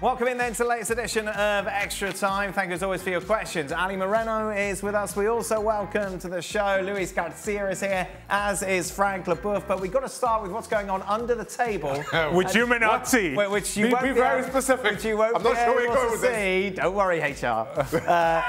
Welcome in then to the latest edition of Extra Time. Thank you as always for your questions. Ali Moreno is with us. We also welcome to the show Luis Garcia is here, as is Frank Leboeuf. But we've got to start with what's going on under the table. which you may not see. Which you be, won't be very able- specific. Which you won't I'm not sure where you're able going to with this. see. Don't worry, HR. Uh,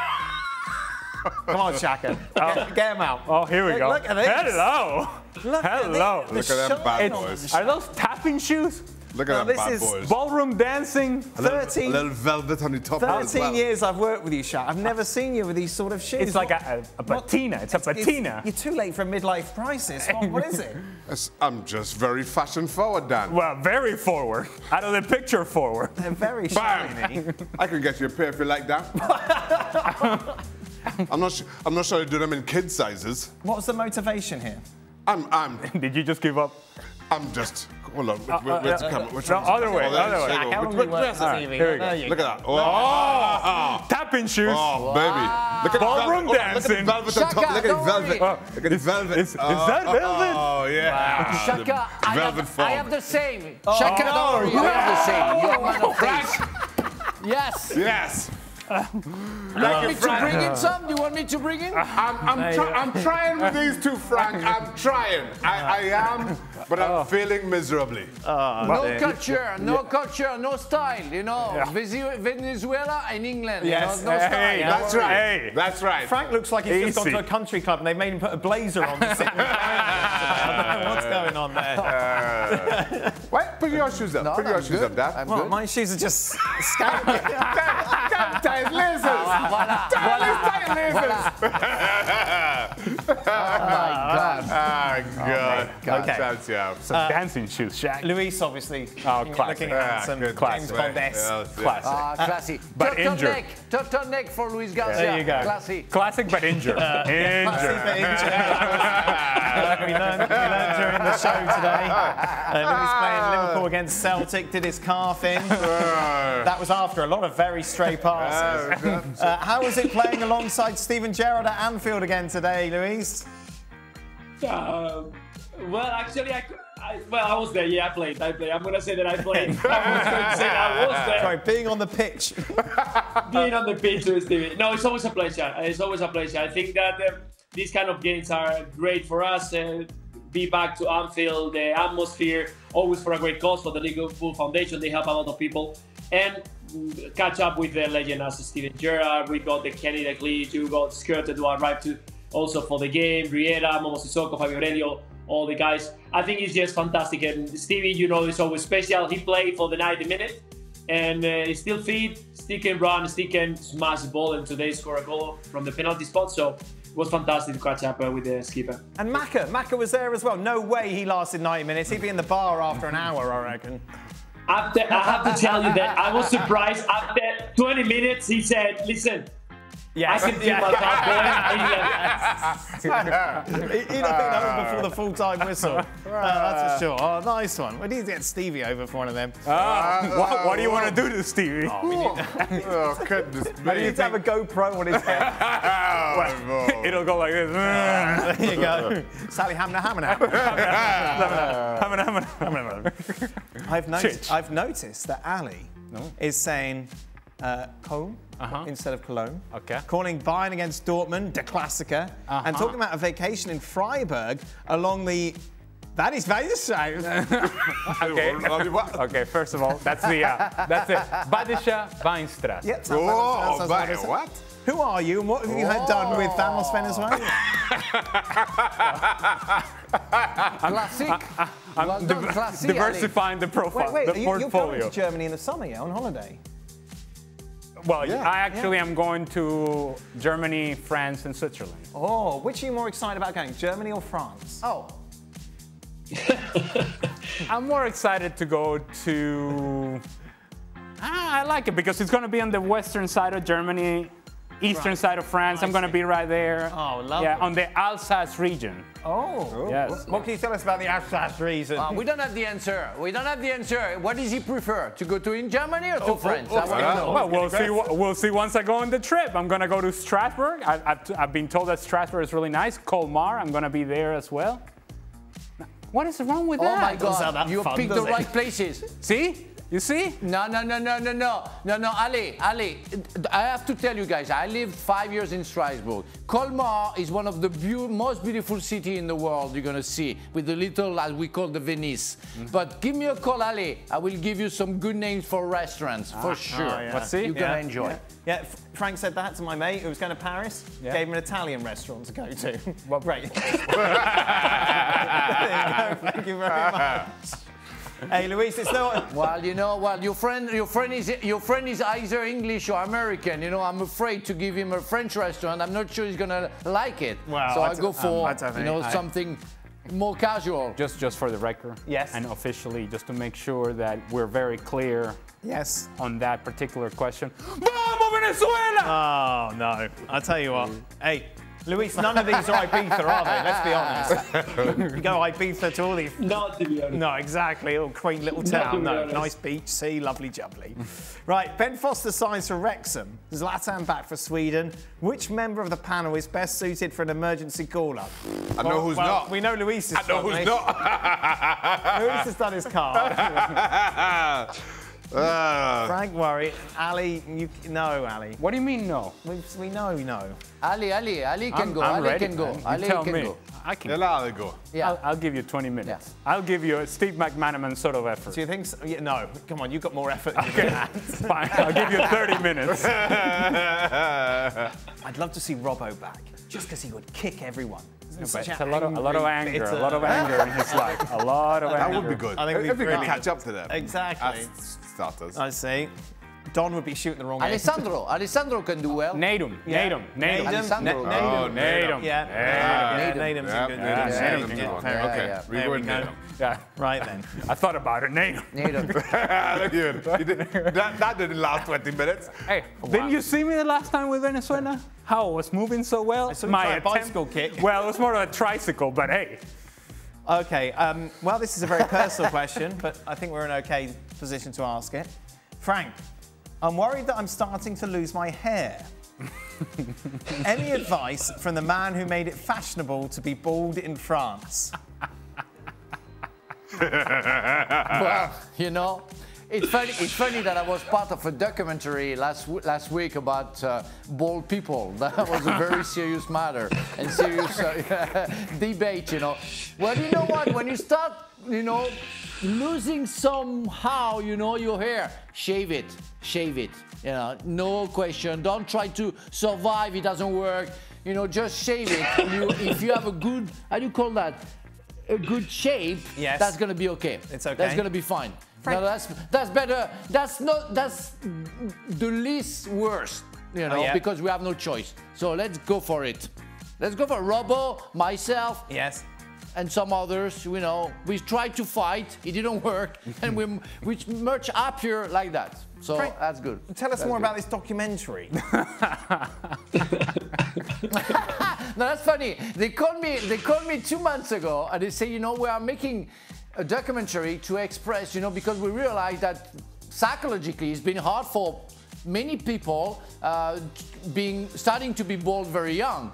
come on, Shaka. Get, get him out. Oh, here we Look- go. Look at this. Hello. Look at Hello. this. Look at them bad boys. Are those tapping shoes? Look Now, at them this bad is boys. Ballroom dancing? A little, 13 a little velvet on the top as 13 well. years I've worked with you, Shaq. I've never seen you with these sort of shoes. It's like What- a, a, a what- patina. It's a patina. you're too late for a midlife crisis. What, what is it? Yes, I'm just very fashion forward, Dan. well, very forward. Out of the picture forward. They're very shiny. Bam! I can get you a pair if you like that. I'm not. Su- I'm not sure they do them in kid sizes. What's the motivation here? I'm. I'm. Did you just give up? I'm just. Hold on. Which, uh, which, uh, camera? Which no, one's- other way, Oh, other way. go. How Which- long which- you work yes, this ah, evening? here we go. Look at that. Oh, Tapping shoes. oh, baby. Look at Ballroom the velvet. Oh, look at dancing. the velvet on top. Look at the velvet. worry. Look at the velvet. is- is that velvet? Oh, yeah. Shaka, I velvet have, form. I have the same. Shaka, no. don't worry, you have the same. You are man of taste. Yes. Yes. You want me to bring in some? Do you want me to bring in? I'm, I'm, try- I'm trying with these two, Frank. I'm trying. I, I am, but I'm failing miserably. No culture, no culture, no style. You know, Vezi- Venezuela and England. Yes. You know, no style. Hey, That's right. Hey. That's right. Frank looks like he's just gone to a country club and they made him put a blazer on to sit in the I don't know what's going on there. What? put your shoes up. No, put your I'm shoes good. up, Dad. I'm Well, good. my shoes are just scanty. Tight lasers. Voilà. Tight lasers. Oh my God. Ah, God. Okay. That's yeah. Some dancing shoes, Shaq. Luis, obviously, Oh, classic. looking Ah, handsome. good. James Classic. Bond-esque. Yes, yes. Classic. Ah, classy. But Top injured. neck. Top turn neck for Luis Garcia. There you go. Classy. Classic but injured. Classy injured. but injured. Uh, we, learned, we learned during the show today. Uh, Luis playing Liverpool against Celtic, did his calf in. That was after a lot of very stray passes. Uh, how was it playing alongside Steven Gerrard at Anfield again today, Luis? Uh, well, actually, I, I well, I was there. Yeah, I played. I played. I'm gonna say that I played. I was going to say that I was there, Sorry, being on the pitch. being on the pitch with Stevie. No, it's always a pleasure. It's always a pleasure. I think that uh, these kind of games are great for us. Uh, be back to Anfield, the atmosphere, always for a great cause for the Liverpool Foundation. They help a lot of people. And mm, catch up with the legend as Steven Gerrard. We got the Kenny Dalglish, you got Skrtel who arrived to also for the game, Riera, Momo Sissoko, Fabio Aurelio, all the guys. I think it's just fantastic. And Stevie, you know, is always special. He played for the 90 minute and uh, he's still fit, still can run, still can smash the ball, and today score a goal from the penalty spot. So was fantastic to catch up uh, with the skipper. And Macca, Macca was there as well. No way he lasted 90 minutes. He'd be in the bar after an hour, I reckon. After, I have to tell you that I was surprised. After 20 minutes, he said, "Listen, Yes. I can feel myself going." And he left. He- He'd have been home before the full-time whistle. Uh, that's for sure. Oh, nice one. We need to get Stevie over for one of them. Ah, what, what do you want to do to Stevie? Oh, goodness He needs to have a GoPro on his head. Oh, It'll go like this. there you go. Sally Hamner Hamner. I've noticed. Chich. I've noticed that Ali is saying uh, Köln Uh-huh. instead of Cologne. Okay. Calling Bayern against Dortmund the Klassiker, and Uh-huh. talking about a vacation in Freiburg along the. That is very strange. Okay. okay, first of all, that's the uh, that's it. Badische Weinstrasse. Yep, Oh, sounds like but it's- what? Who are you and what have you had done with Vamos Venezuela? Classic. well done, Diver- classy, Ali. diversifying the profile, Wait, wait, the you, you're going to Germany in the summer, yeah, on holiday? Well, Yeah. I actually am going to Germany, France, and Switzerland. Oh, which are you more excited about going, Germany or France? Oh, I'm more excited to go to. Ah, I like it because it's going to be on the western side of Germany, eastern side of France. I'm going to be right there. Oh, lovely. Yeah, on the Alsace region. Oh. Yes. What can you tell us about the Alsace region? uh, we don't have the answer. We don't have the answer. What does he prefer? To go to in Germany or to France? oh, I want to oh. know. Well, we'll see. We'll see once I go on the trip. I'm gonna go to Strasbourg. I, I've, I've been told that Strasbourg is really nice. Colmar, I'm gonna be there as well. What is wrong with Oh that? Oh my God! You picked the it? right places. See, You see? No, no, no, no, no, no, no, no, Ali, Ali. I have to tell you guys, I lived five years in Strasbourg. Colmar is one of the beau- most beautiful city in the world you're gonna see, with the little, as we call the Venice. Mm-hmm. But give me a call, Ali. I will give you some good names for restaurants, for ah, ah, sure. oh, yeah. Let's see. You're gonna enjoy. Yeah, F- Frank said that to my mate who was going to Paris. Yeah. Gave him an Italian restaurant to go to. Well- great. There you go, Thank you very much. Hey, Luis, it's not. Well, you know, well, your friend, your friend is your friend is either English or American. You know, I'm afraid to give him a French restaurant. I'm not sure he's gonna like it. Well, so I go um, for I don't you know I- something more casual. Just, just for the record. Yes. And officially, just to make sure that we're very clear Yes. on that particular question. Vamos Venezuela! Oh, no. I'll tell you what. Hey, Luis, none of these are Ibiza, are they? Let's be honest. you go Ibiza to all these. Not to be honest. No, exactly. Little quaint little Not to town. No, honest. nice beach, sea, lovely jubbly. right, Ben Foster signs for Wrexham. Zlatan back for Sweden. Which member of the panel is best suited for an emergency call-up? I know who's well, not. We know Luis is. I know who's not. Luis has done his card. Ah. Frank worry. Ali, you no, Ali. What do you mean no? We, we know, we know. Ali, Ali, Ali can I'm, go. I'm Ali ready. can go. man. You Ali tell can me. go. I can. Yeah, let it go. Yeah. I'll, I'll give you 20 minutes. Yeah. I'll give you a Steve McManaman sort of effort. Do you think? So? Yeah, no. Come on, you've got more effort. Than you can. Fine, I'll give you 30 minutes. I'd love to see Robbo back, just because he would kick everyone. Isn't But such it's a lot of, a lot of angry, anger, a lot of anger in his life. A lot of That anger. would be good. I think if we'd we really- can catch up to them. Exactly. As starters. I see. Don would be shooting the wrong end. Alessandro, Alessandro can do well. Natum, Yeah. Natum, Natum. Alessandro. Na- Oh, Natum. Natum. Yeah. Yeah. Ah, yeah. Natum. Yeah, in good. yeah, good- Natum's good- in good- good. very Okay, good. yeah. we There go we in go. there. Yeah. Right then. I thought about it, Natum. Natum. Look here. That, that didn't last 20 minutes. Hey, didn't you see me the last time with Venezuela? How I was moving so well? saw you try a bicycle kick. Well, it was more of a tricycle, but hey. Okay. Um, well, this is a very personal question, but I think we're in an okay position to ask it. Frank, I'm worried that I'm starting to lose my hair. Any advice from the man who made it fashionable to be bald in France? well, you know, it's funny. It's funny that I was part of a documentary last last week about uh, bald people. That was a very serious matter and serious uh, debate. You know. Well, you know what? When you start, you know, losing somehow, you know, your hair, shave it, shave it. You know, no question. Don't try to survive. It doesn't work. You know, just shave it. You, if you have a good, how do you call that? A good shape. Yes. That's gonna be okay. It's okay. That's gonna be fine. No, that's that's better. That's not. That's the least worst. You know, Oh, yeah. because we have no choice. So let's go for it. Let's go for Robo, myself, Yes. and some others. You know, we tried to fight. It didn't work, and we we much happier like that. So Frank, that's good. Tell us That's more good. about this documentary. No, that's funny. They called me. They called me two months ago, and they say, you know, we are making a documentary to express, you know, because we realize that psychologically it's been hard for many people uh, being starting to be bald very young.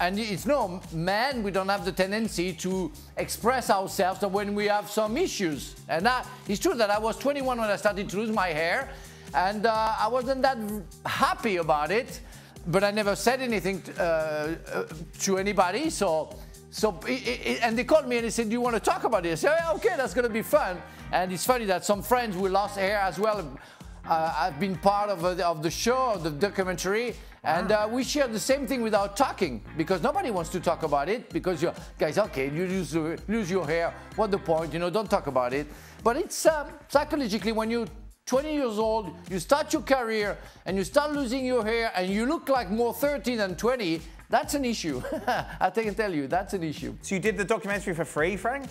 And it's no man, we don't have the tendency to express ourselves when we have some issues. And that it's true that I was 21 when I started to lose my hair, and uh, I wasn't that happy about it but I never said anything uh, uh, to anybody. So, so and they called me and they said, "Do you want to talk about this?" I said, "Yeah, okay, that's gonna be fun." And it's funny that some friends who lost hair as well uh, have been part of, uh, of the show, the documentary. And uh, we share the same thing without talking because nobody wants to talk about it because you guys, okay, you lose, lose your hair. What the point? You know, don't talk about it. But it's uh, psychologically when you're 20 years old, you start your career and you start losing your hair and you look like more 30 than 20, that's an issue. I can tell you, that's an issue. so you did the documentary for free, Frank?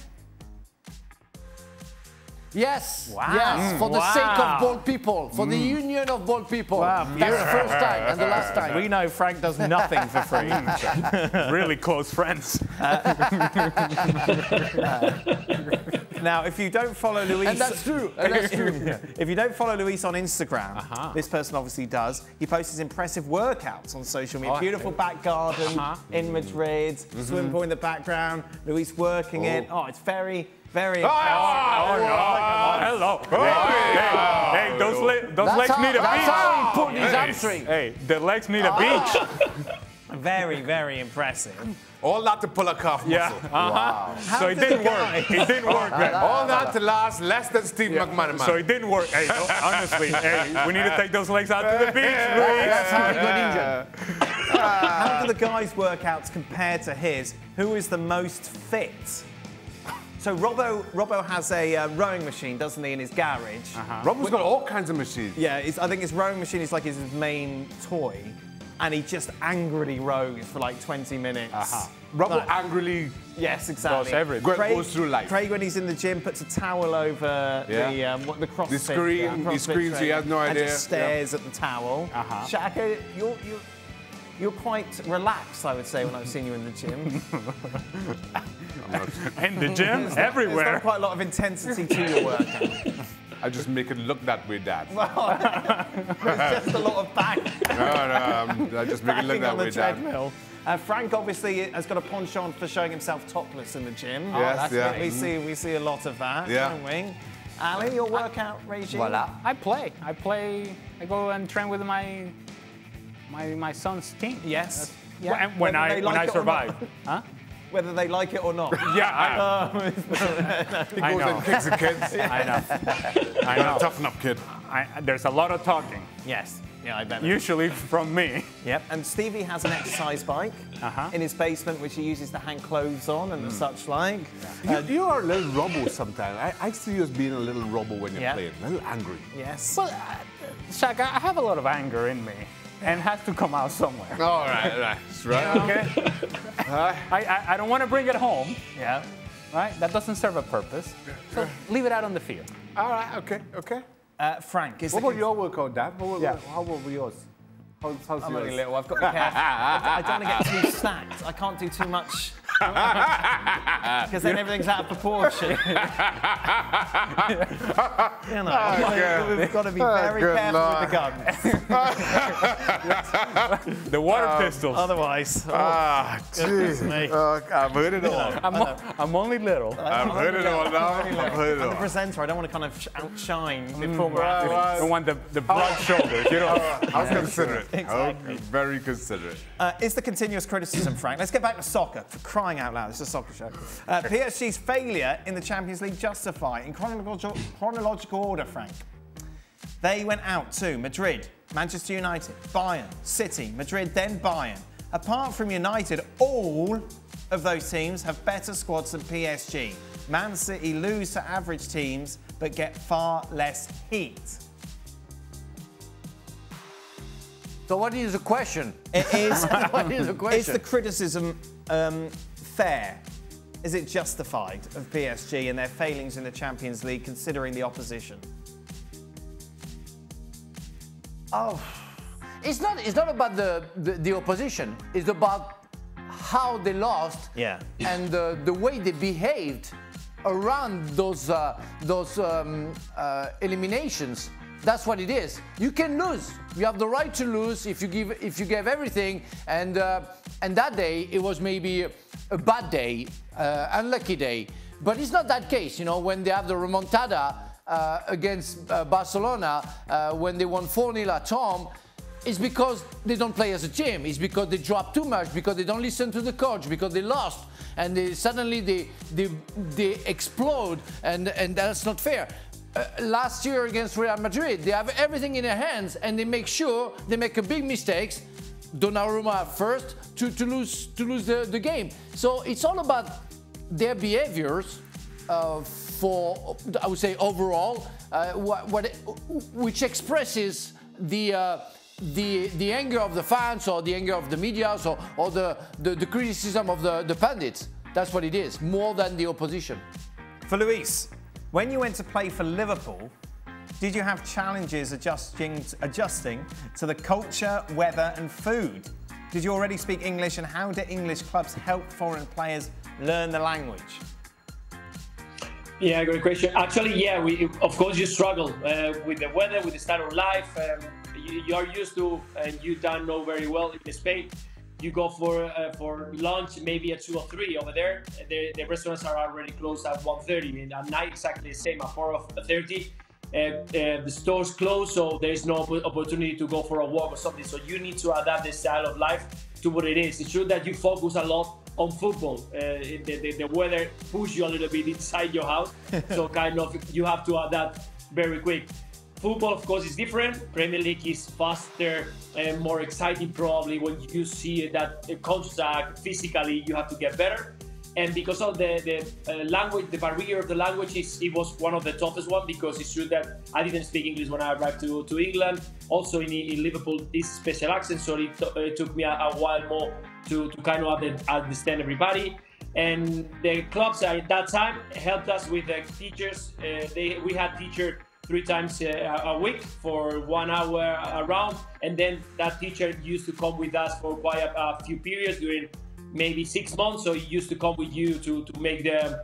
Yes, Wow. yes, mm, for the Wow. sake of bald people, for the mm. union of bald people. Wow, that's the first time and the last time. We know Frank does nothing for free. Mm. really close friends. Now, if you don't follow Luis, and that's true, and that's true. if you don't follow Luis on Instagram, this person obviously does. He posts his impressive workouts on social media. Oh, Beautiful back garden Uh-huh. in Madrid, Mm-hmm. swim pool in the background. Luis working it. Oh, it's very, very. Oh, hello. Hey, hey, Those That's legs how, need a that's beach. how he pulled his Hey. hamstring. Hey, the legs need a beach. Very, very impressive. All that to pull a calf muscle. Yeah. Uh-huh. So it did didn't work. It didn't work. Greg. All that to last less than Steve McManaman. So it didn't work. Hey, no, honestly, hey, we need to take those legs out to the beach, Luis. That's how he got injured. How do the guys' workouts compare to his? Who is the most fit? So Robbo, Robbo has a uh, rowing machine, doesn't he, in his garage? Robbo's got all kinds of machines. Yeah, I think his rowing machine is like his main toy, and he just angrily rows for like 20 minutes. Robbo Like- angrily. Yes, exactly. Does everything. Craig, goes through life. Craig, when he's in the gym, puts a towel over the um, what the CrossFit. The screen- uh, he CrossFit screams, he has no And idea. just stares at the towel. Uh-huh. Shaka, you're, you're, you're quite relaxed, I would say, when I've seen you in the gym. In the gym, There's everywhere. not quite a lot of intensity to your workout. I just make it look that way, Dad. no, There's just a lot of bang. no, um, I just make it look that on the way, Dad. treadmill. Uh, Frank obviously has got a penchant for showing himself topless in the gym. Yes, that's yeah. good. We see we see a lot of that, Yeah. don't we? Ali, your workout regime? Voila. I play. I play. I go and train with my my my son's team. Yes. When, when Whether I they when like I survive. Huh? Whether they like it or not. Yeah, I, He I goes know. and kicks the kids. I know. I know. Toughen up, kid. I, there's a lot of talking, yes. Yeah, I bet. usually from me. Yep. And Stevie has an exercise bike Uh-huh. in his basement, which he uses to hang clothes on and such like. You, you are a little robo sometimes. I, I see you as being a little robo when you're Yeah. playing, a little angry. Yes. Well, uh, Shaq, I have a lot of anger in me, and it has to come out somewhere. All right, right, right. Okay. I, I, I don't want to bring it home. yeah. Right? That doesn't serve a purpose. So leave it out on the field. All right, okay, okay. Uh, Frank, is What about your workout, Dad? What, Yeah. How about yours? How's, how's I'm yours? only little. I've got to be careful. I I don't want to get too stacked. I can't do too much. Because then everything's out of proportion. you know, we've got to be very good careful Lord. with the guns. The water pistols. Otherwise, oh, Ah, goodness jeez. me. Uh, I've heard it all. I'm, o- I'm only little. I've heard it all now. I've heard it I'm the all. presenter. I don't want to kind of outshine the former right, athletes. right. I want the, the broad shoulders. You know. I was considerate. Exactly. I was very considerate. Uh, is the continuous criticism, Frank? Let's get back to soccer. For crying out loud, it's a soccer show. Uh, PSG's failure in the Champions League justified in chronological, chronological order, Frank. They went out to Madrid, Manchester United, Bayern, City, Madrid, then Bayern. Apart from United, all of those teams have better squads than PSG. Man City lose to average teams but get far less heat. So what is the question? It is What is the question? the criticism um, fair? Is it justified of PSG and their failings in the Champions League considering the opposition? Oh, it's not. It's not about the, the, the opposition. It's about how they lost Yeah. and uh, the way they behaved around those uh, those um, uh, eliminations. That's what it is. You can lose. You have the right to lose if you give if you give everything. And uh, and that day it was maybe a bad day, uh, unlucky day. But it's not that case. You know when they have the remontada uh, against uh, Barcelona uh, when they won 4-0 at home. It's because they don't play as a team. It's because they drop too much, because they don't listen to the coach, because they lost, and they, suddenly they, they, they explode, and, and that's not fair. Uh, last year against Real Madrid, they have everything in their hands, and they make sure they make a big mistakes. Donnarumma first to, to lose to lose the, the game. So it's all about their behaviors uh, for I would say overall, uh, what, what which expresses the. Uh, the, the anger of the fans or the anger of the media or, or the, the, the criticism of the, the pundits. That's what it is, more than the opposition. For Luis, when you went to play for Liverpool, did you have challenges adjusting, adjusting to the culture, weather, and food? Did you already speak English, and how do English clubs help foreign players learn the language? Yeah, great question. Actually, yeah, we of course you struggle uh, with the weather, with the style of life. Um, you, you are used to, and you don't know very well in Spain. You go for uh, for lunch maybe at two or three over there. The, the restaurants are already closed at 1.30 and at night exactly the same at 4 or 30. Uh, uh, the stores closed, so there is no opportunity to go for a walk or something. So you need to adapt the style of life to what it is. It's true that you focus a lot on football. Uh, the, the, the weather pushes you a little bit inside your house, so kind of you have to adapt very quick. Football, of course, is different. Premier League is faster and more exciting, probably when you see that contact physically, you have to get better. And because of the, the uh, language, the barrier of the language, is, it was one of the toughest one because it's true that I didn't speak English when I arrived to, to England. Also in, in Liverpool, this special accent, so it, to- it took me a, a while more to, to kind of understand everybody and the clubs at that time helped us with the teachers. Uh, they, we had teacher three times uh, a week for one hour around, and then that teacher used to come with us for quite a, a few periods during maybe six months. So he used to come with you to, to make the.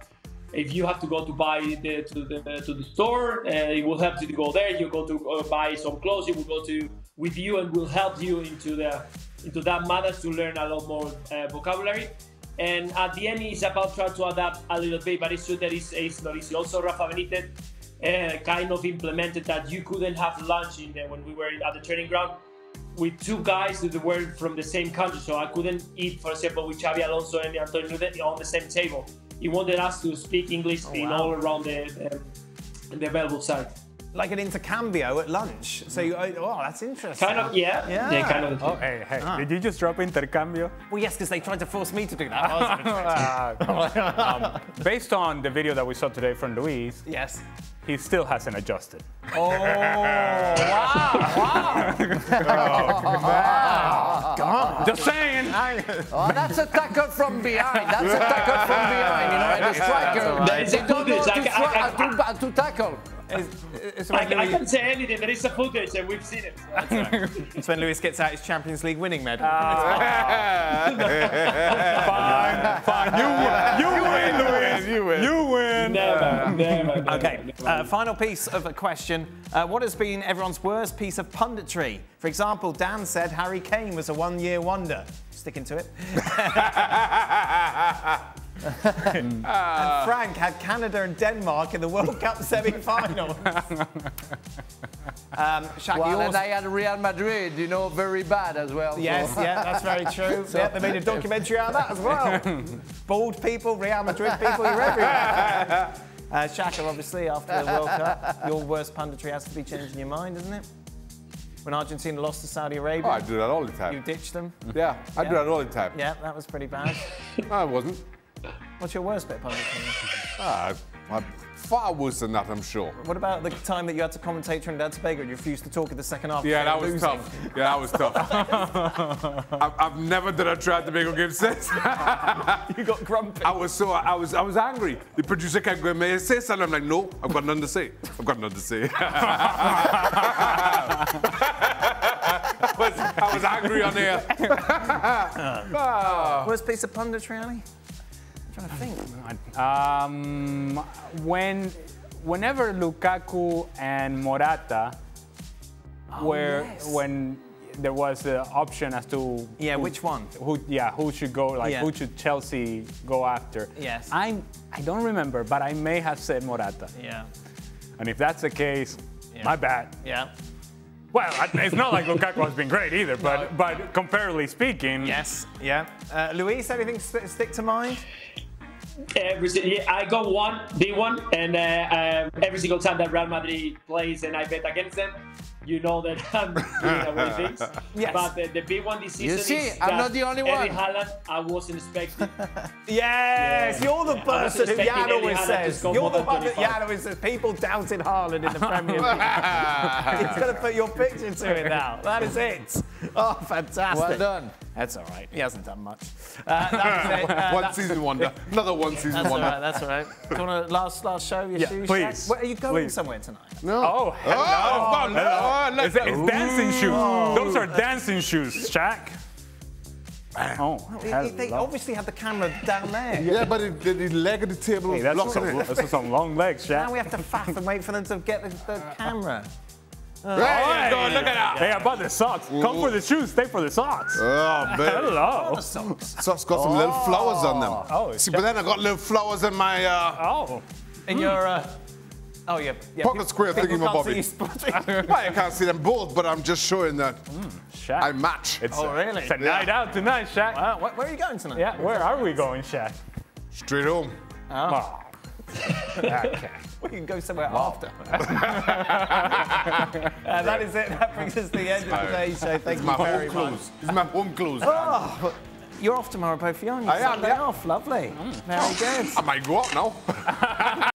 If you have to go to buy the to the to the store, uh, it will you to go there. You go to uh, buy some clothes. It will go to with you and will help you into the into that matter to learn a lot more uh, vocabulary. And at the end, it's about trying to adapt a little bit, but it's true that it's, it's not easy. Also, Rafa Benitez uh, kind of implemented that you couldn't have lunch in there when we were at the training ground with two guys that were from the same country. So I couldn't eat, for example, with Xabi Alonso and Antonio Núñez on the same table. He wanted us to speak English in all around the, um, the available side. Like an intercambio at lunch. So you, oh, oh, that's interesting. Kind of, yeah. Yeah. kind of. Oh, hey, hey, did you just drop intercambio? Well, yes, because they tried to force me to do that. I um, based on the video that we saw today from Luis, yes. He still hasn't adjusted. Oh, Wow! Just saying. Oh, that's a tackle from behind. That's a tackle from behind. You know, and the striker, There is they don't know footage. how to, I- I- throw- how to, to tackle. It's, it's, I, when I can't say anything. There is a footage and we've seen it. it's when Luis gets out his Champions League winning medal. Ah. Fine, fine. You. You win, Luis. You win. You win. Never, never. never, Okay, never. uh, final piece of a question. Uh, what has been everyone's worst piece of punditry? For example, Dan said Harry Kane was a one year wonder. Sticking to it. and Frank had Canada and Denmark in the World Cup semi finals. um, Shaq, Well, yours- and I had Real Madrid, you know, very bad as well. so- Yes, yeah, that's very true. yeah, they made a documentary out of that as well. Bald people, Real Madrid people, you're everywhere. Uh, Shaka, obviously, after the World Cup, your worst punditry has to be changing your mind, isn't it? When Argentina lost to Saudi Arabia, Oh, I do that all the time. you time. ditched them. Yeah, I do that all the time. Yeah, that was pretty bad. No, I wasn't. What's your worst bit of punditry? Ah, I'm far worse than that, I'm sure. What about the time that you had to commentate Trinidad Tobago and you refused to talk in the second half? Yeah, that was were tough. Yeah, that was tough. I've, I've never done a try to make a game since. You got grumpy. I was so I was I was angry. The producer kept going, "May I say something?" I'm like, "No, I've got nothing to say. I've got nothing to say." I, was, I was angry on air. Ah. Worst piece of punditry, Ali? I'm trying to think. Um, when, whenever Lukaku and Morata were yes. when there was the option as to Yeah, who- which one? Who, yeah, who should go? Like, Yeah. who should Chelsea go after? Yes. I I don't remember, but I may have said Morata. Yeah. And if that's the case, Yeah. my bad. Yeah. Well, it's not like Lukaku has been great either, but but comparatively speaking, Yes. Yeah. Uh, Luis, anything st- stick to mind? Every, yeah, I got one, big one, and uh, um, every single time that Real Madrid plays and I bet against them, you know that I'm doing away things. Yes. But the, the big one this season You see, is I'm that not the only Erling one. Haaland, I wasn't expecting. Yes, Yeah. you're the Yeah, I person who expecting Jan always says. You're the one that 25. Jan always says. People doubted Haaland in the Premier League. He's going to put your picture to it now. That is it. Oh, fantastic. Well done. That's all right. He hasn't done much. Uh, that. Uh, one season wonder. Another one season That's all wonder. right. That's all right. Do you want to last last show your Yeah, shoes? please, Where, are you going please. somewhere tonight? No. Oh, hello. Oh, fun. Oh, look. It's, it's dancing shoes. Those are dancing shoes, Shaq. Oh, They, hello. they obviously had the camera down there. Yeah, but the, the, the leg of the table Hey, was that's, blocking some, it. that's some long legs, Shaq. Now we have to faff and wait for them to get the, the camera. There you go, look at that. Hey, I bought the socks? Come for the shoes, stay for the socks. Oh, baby. Hello. Socks. So it's got some little flowers on them. Oh, See, but then I got little flowers in my. Uh, Oh. In your uh, Oh yeah. yeah Pocket people- square people thingy, my can't Bobby. see. Well, I can't see them both, but I'm just showing that Shaq. I match. It's Oh, a- really? It's a night out tonight, Shaq. Wow, where, where are you going tonight? Yeah, where are we going, Shaq? Straight home. Oh. Okay. We can go somewhere after. Uh, that is it. That brings us to the end of today's show. Thank you My very much. clothes. It's my home clothes. Oh, you're off tomorrow, both of you? I am, yeah. off. Lovely. Very good. I might go out now.